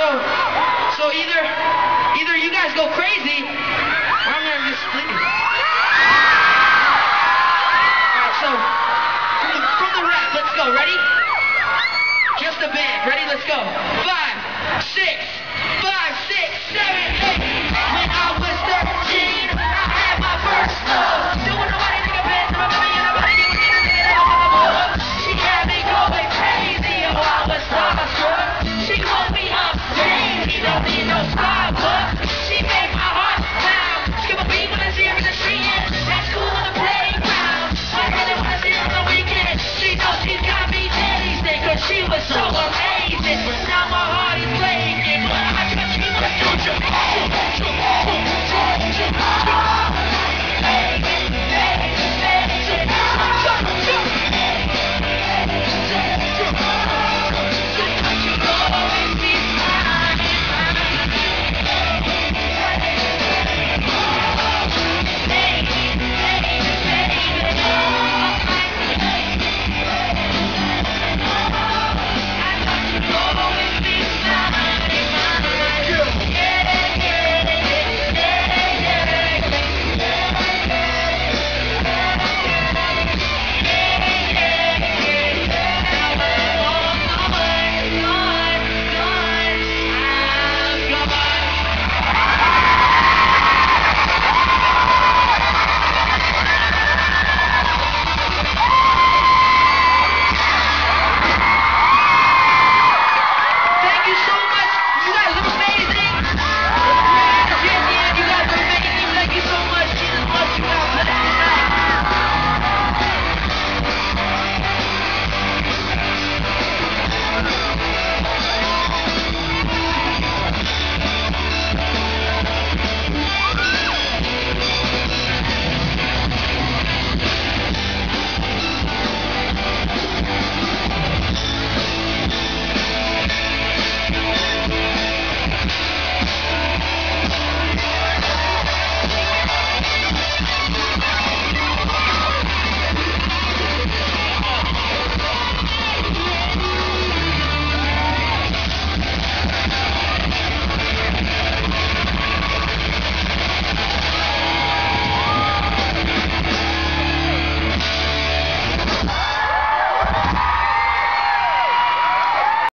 So, so either, either you guys go crazy, or I'm gonna just split. Alright, so, from the, from the rap, let's go, ready? Just a bit, ready, let's go. Five, six, five, six, seven, eight. When I was there.